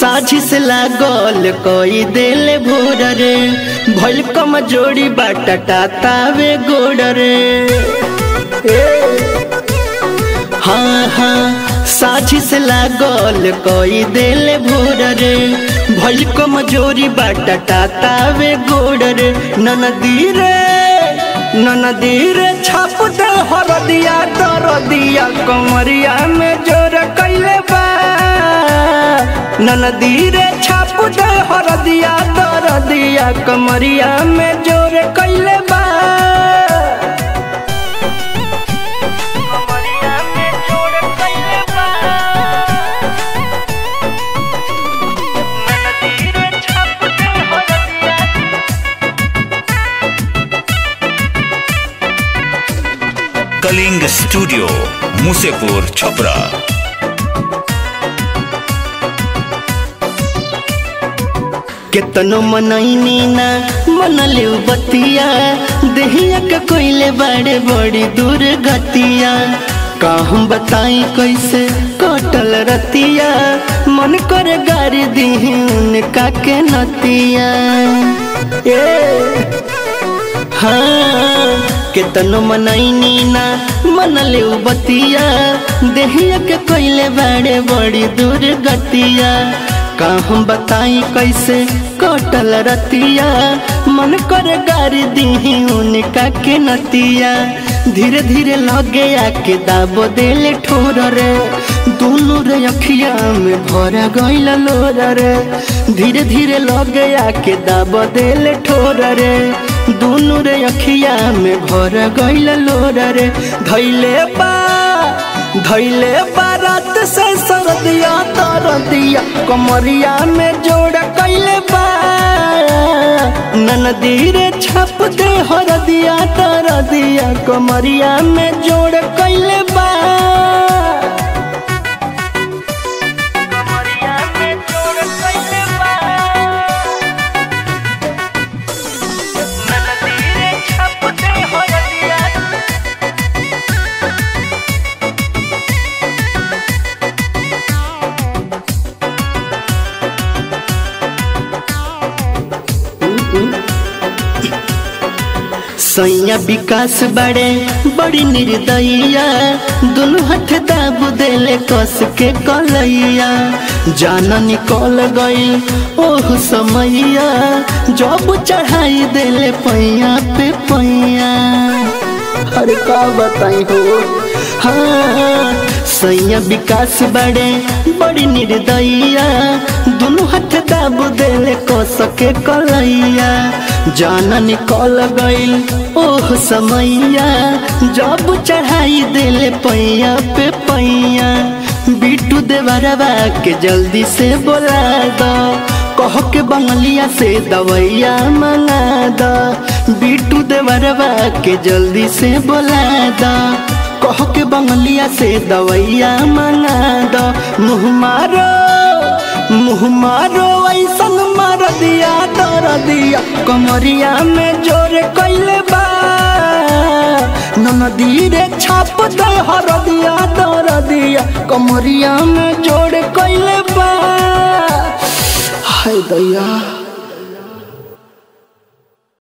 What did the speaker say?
साझी से लागल, कोई देले भोर रे। भइल कम जोड़ी बाटा टातावे गोड़ रे। हाँ हाँ साझी से लागल, कोई देले भोर रे। भइल कम जोड़ी बाटा टातावे गोड़ रे। ननदी रे ननदी रे, छाप दे हरदिया, दरदिया, कमरिया में बा ननदी रे छाप दे हरदिया दरदिया कमरिया में ज़ोर कैले बा। कमरिया में ज़ोर कैले बा। ननदी रे छाप दे हरदिया कलिंग स्टूडियो मुसेपुर छपरा। केतनो मनैनी ना मनले बतिया। देहिया के कोइले बड़े बड़ी दूर गतिया का हम बताई कैसे कटल रतिया। मन कर गार दीही उनका के नतिया। ए हाँ केतनो मनैनी ना मनले बतिया। देहिया के कोइले बड़े बड़ी दूर गतिया का हम बताई कैसे? कटल रतिया, मन करे गारी दीही उनका के नतिया। धीरे धीरे लगे आके दाबो देले ठोर रे। दोनों रे अखिया में भरा गइल लोर रे। धीरे धीरे लगे आके दाबो देले ठोर रे। दोनों रे अखिया में भर गइल लोर रे। धैले बा धैले बारात से सरदिया तरदिया कमरिया में जोड़ कैले बा। नदी रे छप दे तर दिया कमरिया में जोड़ कैले बा। सैया विकास बड़े बड़ी निर्दयिया। दोनों हथ दाब देले कस के कलैया। जाना निकल गई ओह समैया। जब चढ़ाई देले पैया पे पैया। अरे का बताई हो? हाँ सैया विकास बड़े बड़ी निर्दयिया। दोनों हथ दाब देले कस के कलैया। जाना निकल गइल। ओह, समैया, जब चढ़ाई देले पैया पे पैया। बिटू देवरवा के जल्दी से बोला दो। कह के बंगलिया से दवैया मंगा दो। बिटू देवरवा के जल्दी से बोला दो। कह के बंगलिया से दवैया मंगा दो। मुँह मारो मुँह मारो मार दिया दर दिया। कमरिया में ज़ोर कैले बा। नदी रे छाप दे, हर दिया दर दिया। कमरिया में ज़ोर कैले बा। हाय दैया।